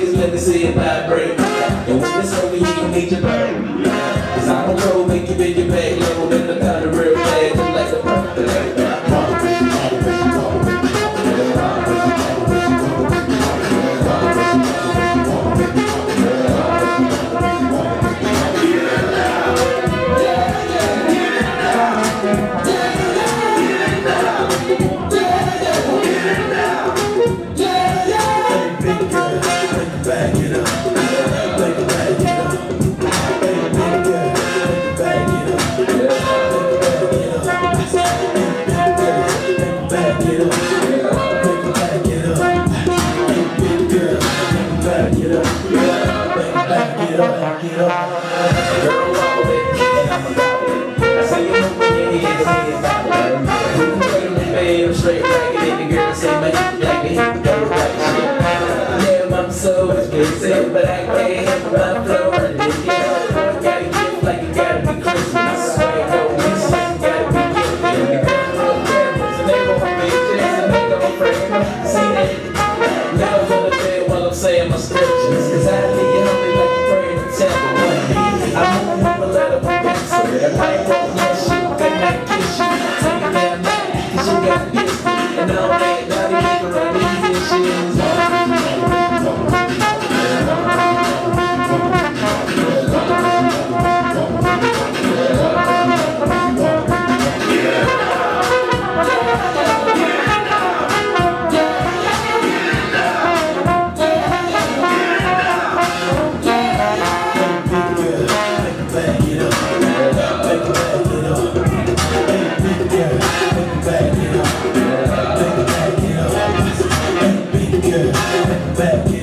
niggas let me see it break. And when it's over, you can meet your burn. Cause I control, make you big your pay. Straight ragged, and the girl say, man, you like so expensive, but I can't help my flow. You don't gotta give like you gotta be Christmas. So I miss like gotta be gifted. And they want bitches, and they gon' frame. See that? Now I'm the bed while I'm saying my scriptures. I leave you hungry like you praying in temple. I move up a letter with pencil. I ain't that shit, then I kiss you. Take it now, cause you got pissed. And all that, now the nigga right here, this shit is Back. it